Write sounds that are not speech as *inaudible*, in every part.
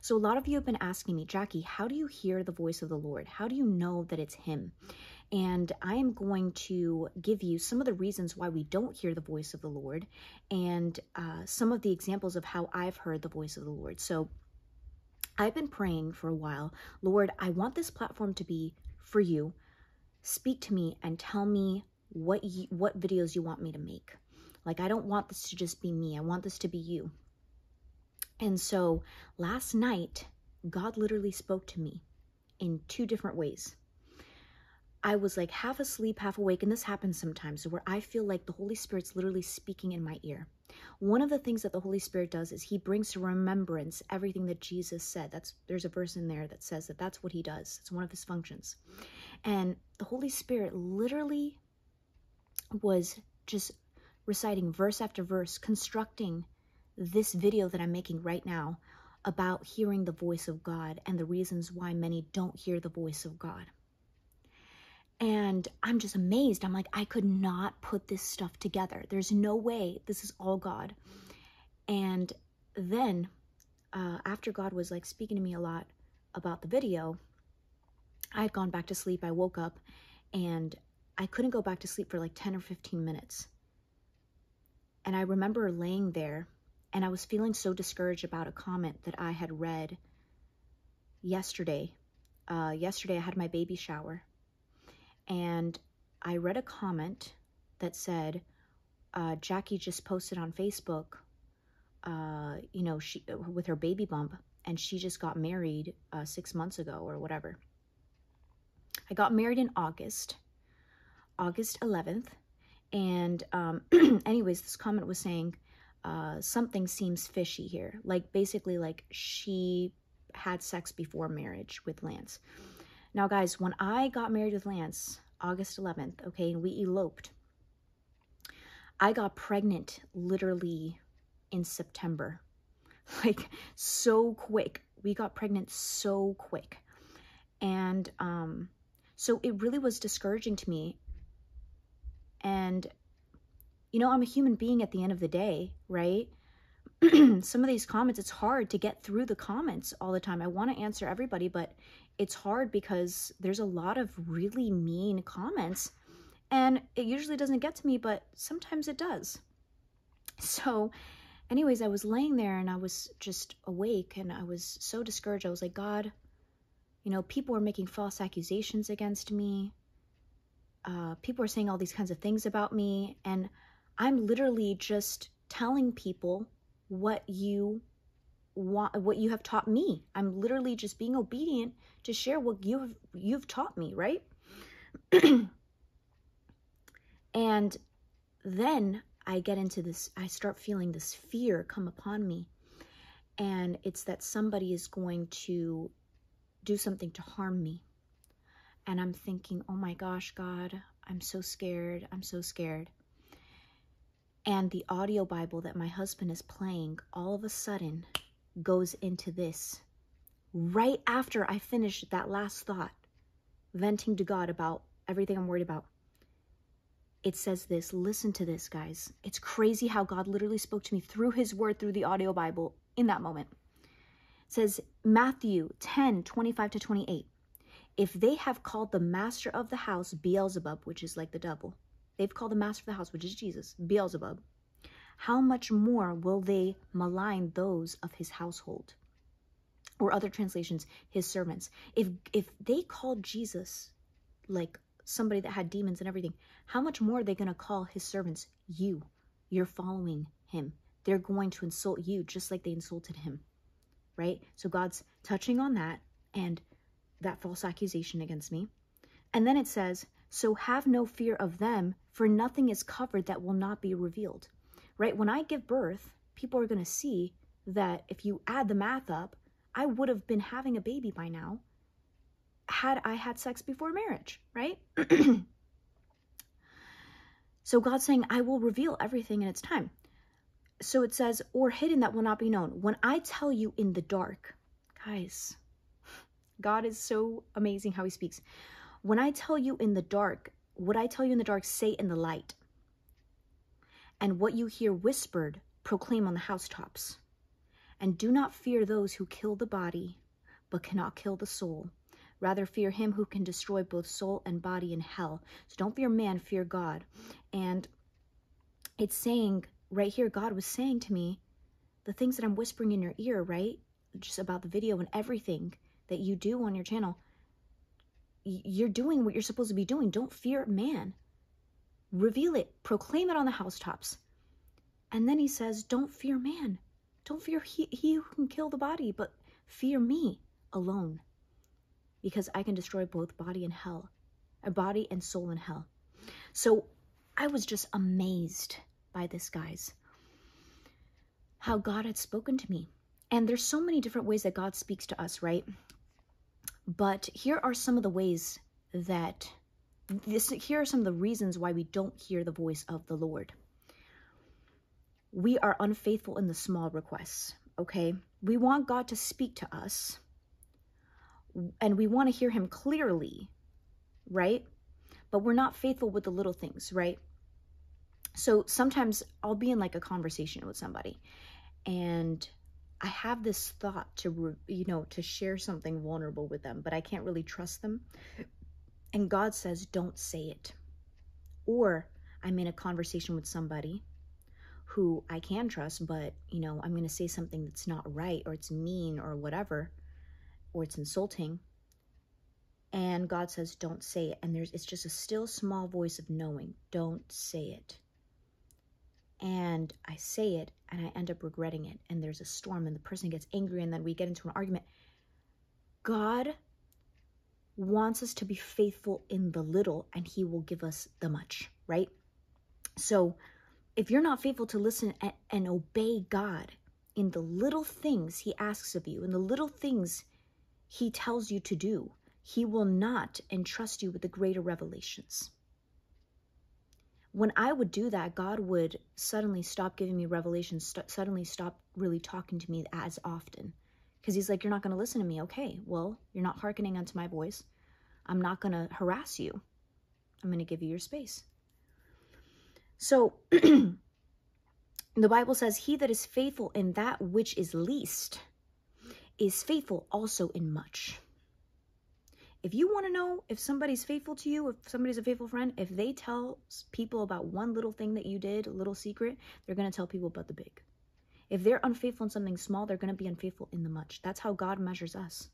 So, a lot of you have been asking me, Jackie, how do you hear the voice of the Lord? How do you know that it's Him? And I am going to give you some of the reasons why we don't hear the voice of the Lord and uh, some of the examples of how I've heard the voice of the Lord. So, I've been praying for a while, Lord, I want this platform to be for you. Speak to me and tell me what you, what videos you want me to make. Like I don't want this to just be me. I want this to be you. And so last night, God literally spoke to me in two different ways. I was like half asleep, half awake, and this happens sometimes where I feel like the Holy Spirit's literally speaking in my ear. One of the things that the Holy Spirit does is he brings to remembrance everything that Jesus said. That's there's a verse in there that says that that's what he does. It's one of his functions. And the Holy Spirit literally was just reciting verse after verse, constructing this video that I'm making right now about hearing the voice of God and the reasons why many don't hear the voice of God. And I'm just amazed. I'm like, I could not put this stuff together. There's no way this is all God. And then, uh, after God was like speaking to me a lot about the video, I had gone back to sleep. I woke up and I couldn't go back to sleep for like 10 or 15 minutes. And I remember laying there and I was feeling so discouraged about a comment that I had read yesterday. Uh, yesterday, I had my baby shower and I read a comment that said, uh, Jackie just posted on Facebook, uh, you know, she with her baby bump, and she just got married uh, six months ago or whatever. I got married in August, August 11th, and um, *clears throat* anyways, this comment was saying uh, something seems fishy here. Like basically, like she had sex before marriage with Lance. Now, guys, when I got married with Lance, August 11th, okay, and we eloped, I got pregnant literally in September. *laughs* Like, so quick. We got pregnant so quick. And um, so it really was discouraging to me. And, you know, I'm a human being at the end of the day, right? *clears throat* some of these comments, it's hard to get through the comments all the time. I want to answer everybody, but it's hard because there's a lot of really mean comments and it usually doesn't get to me, but sometimes it does. So, anyways, I was laying there and I was just awake and I was so discouraged. I was like, God, you know, people are making false accusations against me. Uh, people are saying all these kinds of things about me. And I'm literally just telling people what you want what you have taught me. I'm literally just being obedient to share what you have you've taught me right? *clears throat* And then i get into this i start feeling this fear come upon me. And it's that somebody is going to do something to harm me. And i'm thinking oh my gosh god i'm so scared. I'm so scared and the audio Bible that my husband is playing all of a sudden goes into this. Right after I finished that last thought, venting to God about everything I'm worried about, it says this. Listen to this, guys. It's crazy how God literally spoke to me through his word, through the audio Bible in that moment. It says Matthew 10 25 to 28. If they have called the master of the house Beelzebub, which is like the devil, they've called the master of the house, which is Jesus, Beelzebub, how much more will they malign those of his household? Or other translations, his servants. If if they called Jesus like somebody that had demons and everything, how much more are they going to call his servants you? You're following him. They're going to insult you just like they insulted him. Right? So God's touching on that and that false accusation against me. And then it says, so have no fear of them, for nothing is covered that will not be revealed. Right? When I give birth, people are going to see that if you add the math up, I would have been having a baby by now had I had sex before marriage, right? *clears throat* so God's saying, I will reveal everything in its time. So it says, or hidden that will not be known. When I tell you in the dark, guys, God is so amazing how he speaks. When I tell you in the dark, what I tell you in the dark, say in the light. And what you hear whispered, proclaim on the housetops. And do not fear those who kill the body, but cannot kill the soul. Rather, fear him who can destroy both soul and body in hell. So don't fear man, fear God. And it's saying right here, God was saying to me, the things that I'm whispering in your ear, right? Just about the video and everything that you do on your channel. You're doing what you're supposed to be doing. Don't fear man. Reveal it, proclaim it on the housetops. And then he says, Don't fear man. Don't fear he, he who can kill the body, but fear me alone. Because I can destroy both body and hell, a body and soul in hell. So I was just amazed by this, guys how God had spoken to me. And there's so many different ways that God speaks to us, right? But here are some of the ways that this here are some of the reasons why we don't hear the voice of the Lord. We are unfaithful in the small requests, okay? We want God to speak to us and we want to hear him clearly, right? But we're not faithful with the little things, right? So sometimes I'll be in like a conversation with somebody and I have this thought to, you know, to share something vulnerable with them, but I can't really trust them. And God says, don't say it. Or I'm in a conversation with somebody who I can trust, but, you know, I'm going to say something that's not right or it's mean or whatever, or it's insulting. And God says, don't say it. And there's, it's just a still small voice of knowing, don't say it and I say it and I end up regretting it and there's a storm and the person gets angry and then we get into an argument. God wants us to be faithful in the little and he will give us the much, right? So if you're not faithful to listen and, and obey God in the little things he asks of you, in the little things he tells you to do, he will not entrust you with the greater revelations when I would do that, God would suddenly stop giving me revelations, st- suddenly stop really talking to me as often. Because He's like, You're not going to listen to me. Okay, well, you're not hearkening unto my voice. I'm not going to harass you. I'm going to give you your space. So, *clears throat* the Bible says, He that is faithful in that which is least is faithful also in much. If you want to know if somebody's faithful to you, if somebody's a faithful friend, if they tell people about one little thing that you did, a little secret, they're going to tell people about the big. If they're unfaithful in something small, they're going to be unfaithful in the much. That's how God measures us.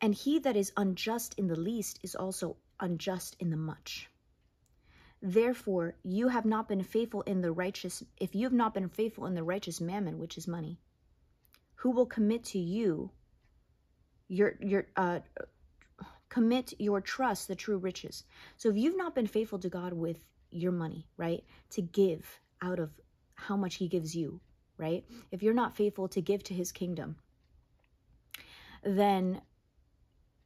And he that is unjust in the least is also unjust in the much. Therefore, you have not been faithful in the righteous, if you have not been faithful in the righteous mammon, which is money, who will commit to you your your uh commit your trust the true riches. So if you've not been faithful to god with your money right to give out of how much he gives you right if you're not faithful to give to his kingdom then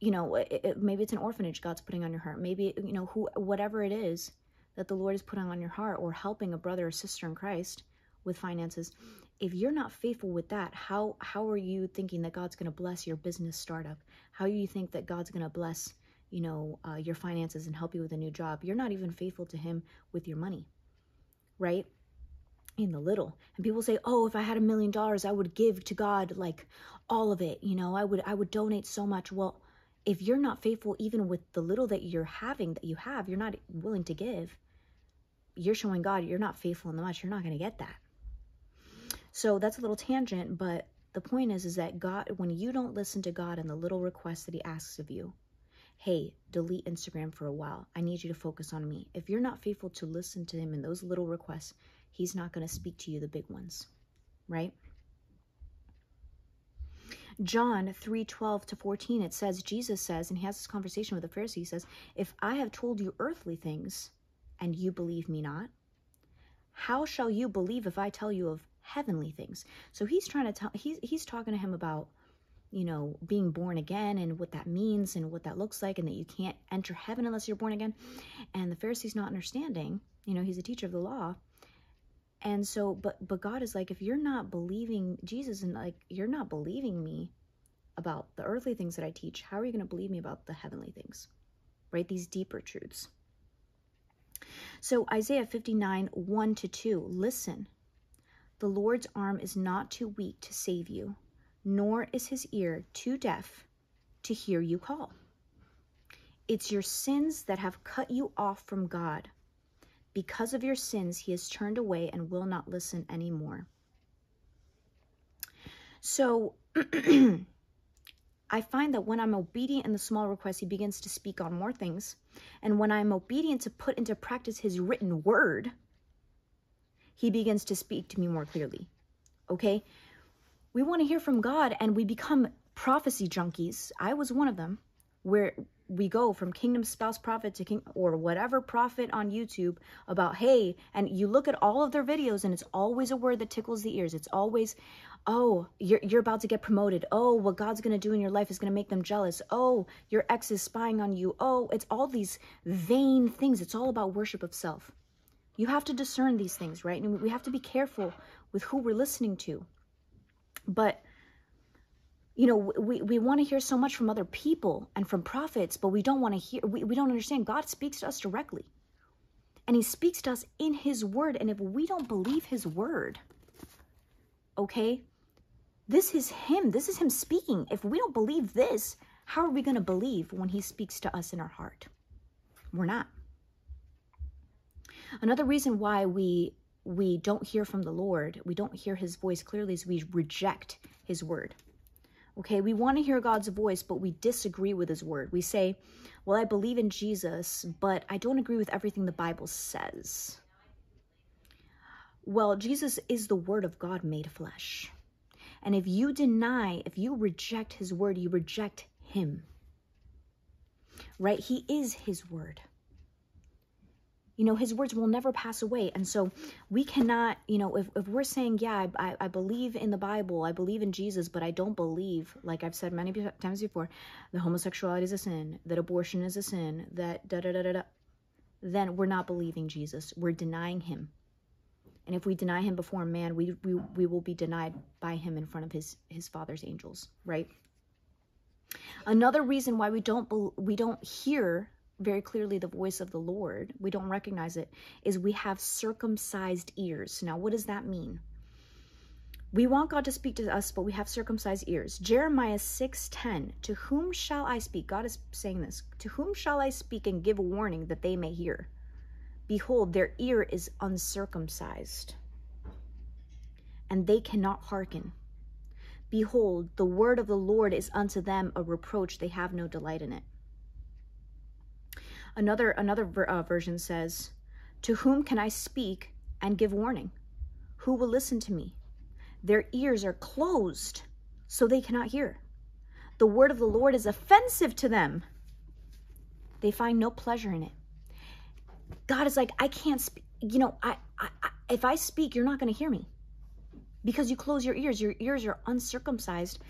you know it, it, maybe it's an orphanage god's putting on your heart. Maybe you know who whatever it is that the lord is putting on your heart or helping a brother or sister in christ with finances if you're not faithful with that how how are you thinking that god's going to bless your business startup? How you think that god's going to bless you know uh, your finances and help you with a new job? You're not even faithful to him with your money right? In the little. And people say oh if i had a million dollars i would give to god like all of it you know? I would i would donate so much. Well if you're not faithful even with the little that you're having that you have you're not willing to give you're showing god you're not faithful in the much you're not going to get that so that's a little tangent, but the point is is that God when you don't listen to God and the little requests that he asks of you, hey, delete Instagram for a while. I need you to focus on me. If you're not faithful to listen to him in those little requests, he's not going to speak to you the big ones, right? John 3 12 to 14, it says, Jesus says, and he has this conversation with the Pharisee, he says, If I have told you earthly things and you believe me not, how shall you believe if I tell you of heavenly things. So he's trying to tell he's he's talking to him about you know being born again and what that means and what that looks like and that you can't enter heaven unless you're born again. And the Pharisee's not understanding. You know, he's a teacher of the law. And so but but God is like if you're not believing Jesus and like you're not believing me about the earthly things that I teach, how are you going to believe me about the heavenly things? Right? These deeper truths. So Isaiah 59, 1 to 2, listen, The Lord's arm is not too weak to save you, nor is his ear too deaf to hear you call. It's your sins that have cut you off from God. Because of your sins, he has turned away and will not listen anymore. So *clears throat* I find that when I'm obedient in the small requests, he begins to speak on more things. And when I'm obedient to put into practice his written word, he begins to speak to me more clearly. Okay? We want to hear from God and we become prophecy junkies. I was one of them where we go from kingdom spouse prophet to king or whatever prophet on YouTube about hey and you look at all of their videos and it's always a word that tickles the ears it's always oh you're you're about to get promoted oh what God's going to do in your life is going to make them jealous oh your ex is spying on you oh it's all these vain things it's all about worship of self you have to discern these things right? And we have to be careful with who we're listening to. But you know we, we want to hear so much from other people and from prophets but we don't want to hear we, we don't understand. God speaks to us directly. And he speaks to us in his word. And if we don't believe his word okay this is him. This is him speaking. If we don't believe this how are we going to believe when he speaks to us in our heart? We're not another reason why we we don't hear from the lord we don't hear his voice clearly is we reject his word Okay, we want to hear God's voice, but we disagree with his word. We say, well, I believe in Jesus, but I don't agree with everything the Bible says. Well, Jesus is the word of God made flesh. And if you deny, if you reject his word, you reject him. Right? He is his word you know his words will never pass away. And so we cannot you know if, if we're saying yeah I, I believe in the bible i believe in jesus but i don't believe like i've said many times before that homosexuality is a sin that abortion is a sin that da da da da da then we're not believing jesus. We're denying him. And if we deny him before man we we, we will be denied by him in front of his his father's angels right? Another reason why we don't we don't hear very clearly the voice of the Lord, we don't recognize it, is we have circumcised ears. Now, what does that mean? We want God to speak to us, but we have circumcised ears. Jeremiah 6:10, "To whom shall I speak?" God is saying this. "To whom shall I speak and give a warning that they may hear? Behold, their ear is uncircumcised, and they cannot hearken. Behold, the word of the Lord is unto them a reproach; they have no delight in it." Another another ver, uh, version says, "To whom can I speak and give warning? Who will listen to me? Their ears are closed, so they cannot hear. The word of the Lord is offensive to them. They find no pleasure in it." God is like, "I can't speak. You know, I, I, I if I speak, you're not going to hear me." Because you close your ears, your ears are uncircumcised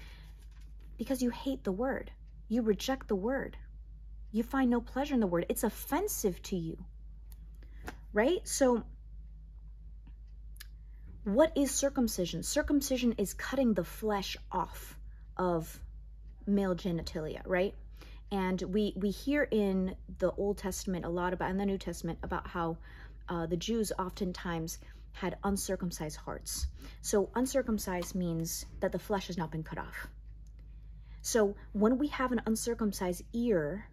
because you hate the word. You reject the word. You find no pleasure in the word. It's offensive to you. Right? So, what is circumcision? Circumcision is cutting the flesh off of male genitalia, right? And we we hear in the Old Testament a lot about in the New Testament about how uh, the Jews oftentimes had uncircumcised hearts. So uncircumcised means that the flesh has not been cut off. So when we have an uncircumcised ear,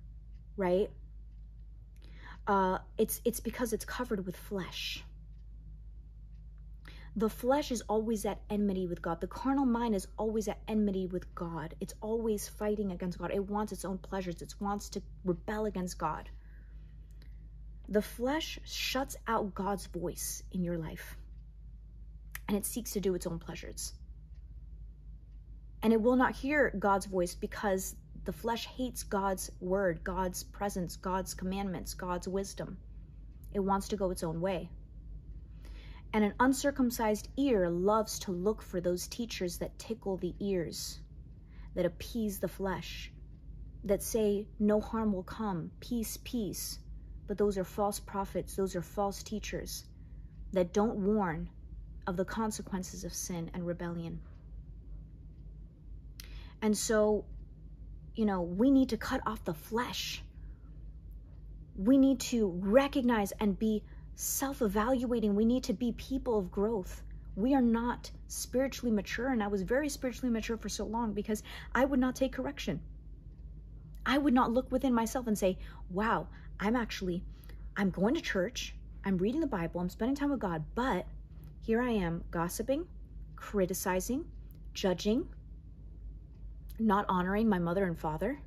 right? Uh, it's it's because it's covered with flesh. The flesh is always at enmity with God. The carnal mind is always at enmity with God. It's always fighting against God. It wants its own pleasures. It wants to rebel against God. The flesh shuts out God's voice in your life. And it seeks to do its own pleasures. And it will not hear God's voice because the flesh hates God's word, God's presence, God's commandments, God's wisdom. It wants to go its own way. And an uncircumcised ear loves to look for those teachers that tickle the ears, that appease the flesh, that say, no harm will come, peace, peace. But those are false prophets, those are false teachers that don't warn of the consequences of sin and rebellion. And so you know, we need to cut off the flesh. We need to recognize and be self evaluating. We need to be people of growth. We are not spiritually mature. And I was very spiritually mature for so long because I would not take correction. I would not look within myself and say, wow, I'm actually, I'm going to church, I'm reading the Bible, I'm spending time with God, but here I am gossiping, criticizing, judging, not honoring my mother and father,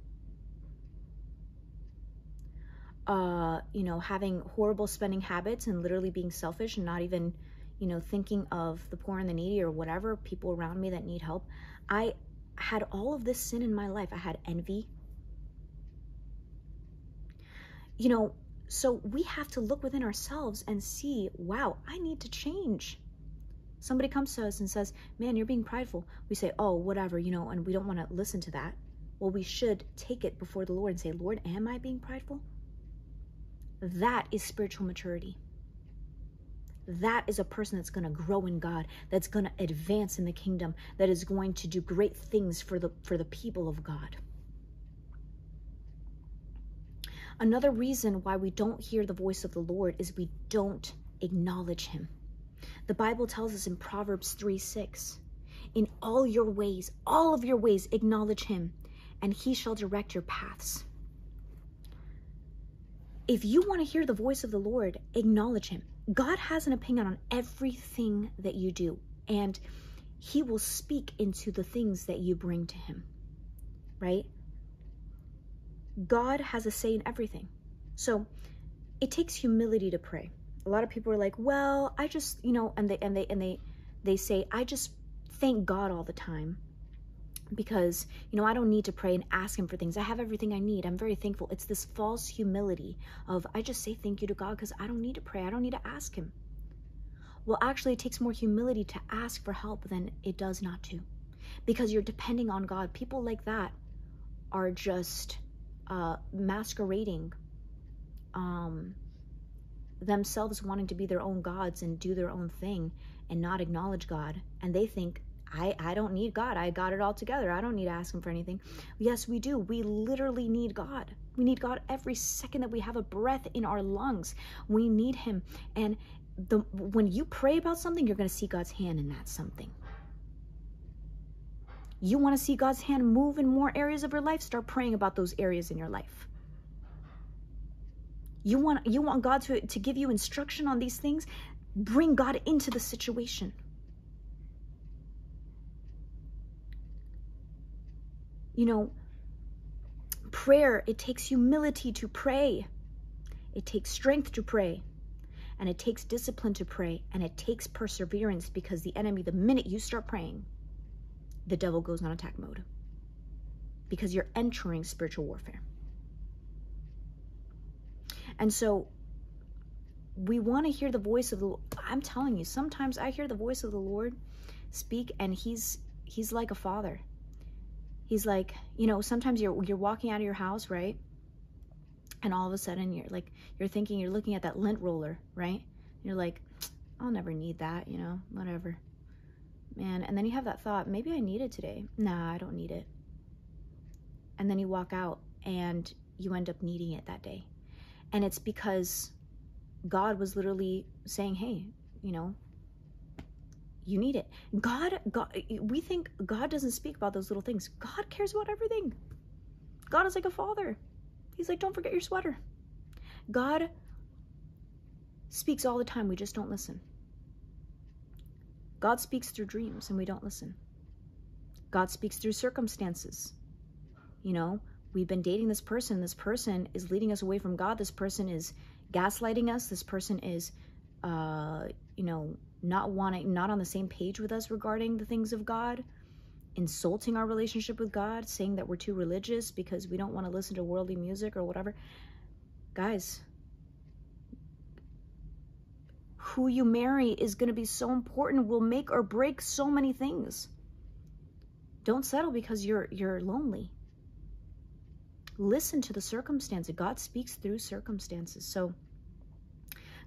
uh, you know, having horrible spending habits and literally being selfish and not even, you know, thinking of the poor and the needy or whatever, people around me that need help. I had all of this sin in my life. I had envy. You know, so we have to look within ourselves and see, wow, I need to change. Somebody comes to us and says, man, you're being prideful. We say, oh, whatever, you know, and we don't want to listen to that. Well, we should take it before the Lord and say, Lord, am I being prideful? That is spiritual maturity. That is a person that's going to grow in God, that's going to advance in the kingdom, that is going to do great things for the for the people of God. Another reason why we don't hear the voice of the Lord is we don't acknowledge him. The Bible tells us in Proverbs 3 6, in all your ways, all of your ways, acknowledge him, and he shall direct your paths if you want to hear the voice of the Lord, acknowledge him. God has an opinion on everything that you do, and he will speak into the things that you bring to him, right? God has a say in everything. So it takes humility to pray. A lot of people are like, well, I just, you know, and they and they and they they say, I just thank God all the time because you know i don't need to pray and ask him for things. I have everything i need. I'm very thankful. It's this false humility of i just say thank you to god because i don't need to pray. I don't need to ask him. Well actually it takes more humility to ask for help than it does not to because you're depending on god. People like that are just uh, masquerading um, themselves wanting to be their own gods and do their own thing and not acknowledge god and they think I, I don't need God. I got it all together. I don't need to ask Him for anything. Yes, we do. We literally need God. We need God every second that we have a breath in our lungs. We need Him. And the when you pray about something, you're going to see God's hand in that something. You want to see God's hand move in more areas of your life? Start praying about those areas in your life. You want you want God to, to give you instruction on these things? Bring God into the situation. you know, prayer, it takes humility to pray. It takes strength to pray. And it takes discipline to pray. And it takes perseverance because the enemy, the minute you start praying, the devil goes on attack mode. Because you're entering spiritual warfare. And so we want to hear the voice of the Lord. I'm telling you, sometimes I hear the voice of the Lord speak and he's he's like a father he's like, you know, sometimes you're you're walking out of your house, right? And all of a sudden you're like you're thinking you're looking at that lint roller, right? You're like, I'll never need that, you know, whatever. Man, and then you have that thought, maybe I need it today. Nah, I don't need it. And then you walk out and you end up needing it that day. And it's because God was literally saying, hey, you know, you need it. God, God, we think God doesn't speak about those little things. God cares about everything. God is like a father. He's like, don't forget your sweater. God speaks all the time. We just don't listen. God speaks through dreams and we don't listen. God speaks through circumstances. You know, we've been dating this person. This person is leading us away from God. This person is gaslighting us. This person is, uh, you know, not wanting, not on the same page with us regarding the things of God, insulting our relationship with God, saying that we're too religious because we don't want to listen to worldly music or whatever. Guys, who you marry is going to be so important, will make or break so many things. Don't settle because you're you're lonely. Listen to the circumstances. God speaks through circumstances. So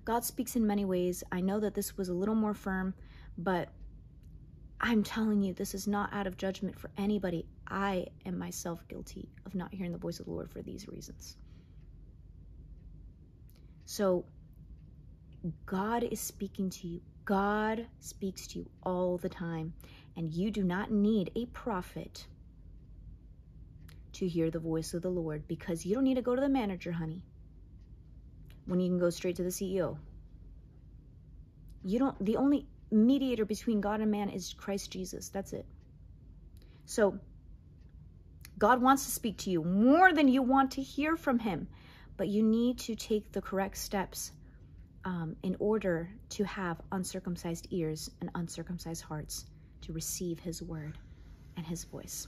God speaks in many ways. I know that this was a little more firm, but I'm telling you, this is not out of judgment for anybody. I am myself guilty of not hearing the voice of the Lord for these reasons. So, God is speaking to you God speaks to you all the time, and you do not need a prophet to hear the voice of the Lord because you don't need to go to the manager, honey, when you can go straight to the CEO. You don't, the only mediator between God and man is Christ Jesus. That's it. So, God wants to speak to you more than you want to hear from Him, but you need to take the correct steps um, in order to have uncircumcised ears and uncircumcised hearts to receive His word and His voice.